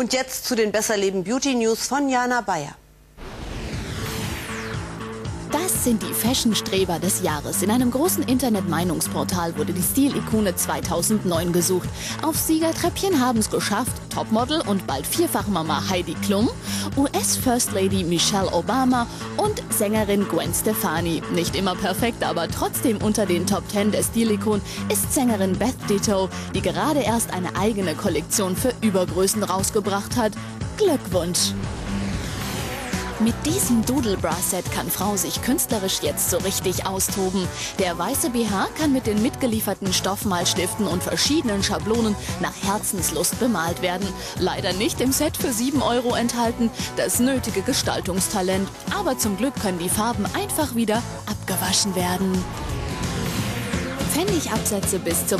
Und jetzt zu den Besserleben Beauty News von Jana Bayer. Das sind die Fashion-Streber des Jahres. In einem großen Internet-Meinungsportal wurde die Stilikone 2009 gesucht. Auf Siegertreppchen haben es geschafft Topmodel und bald Vierfachmama Heidi Klum, US-First Lady Michelle Obama und Sängerin Gwen Stefani. Nicht immer perfekt, aber trotzdem unter den Top 10 der Stilikon ist Sängerin Beth Ditto, die gerade erst eine eigene Kollektion für Übergrößen rausgebracht hat. Glückwunsch! Mit diesem Doodle Bra Set kann Frau sich künstlerisch jetzt so richtig austoben. Der weiße BH kann mit den mitgelieferten Stoffmalstiften und verschiedenen Schablonen nach Herzenslust bemalt werden. Leider nicht im Set für 7 Euro enthalten, das nötige Gestaltungstalent. Aber zum Glück können die Farben einfach wieder abgewaschen werden. Pfennigabsätze bis zum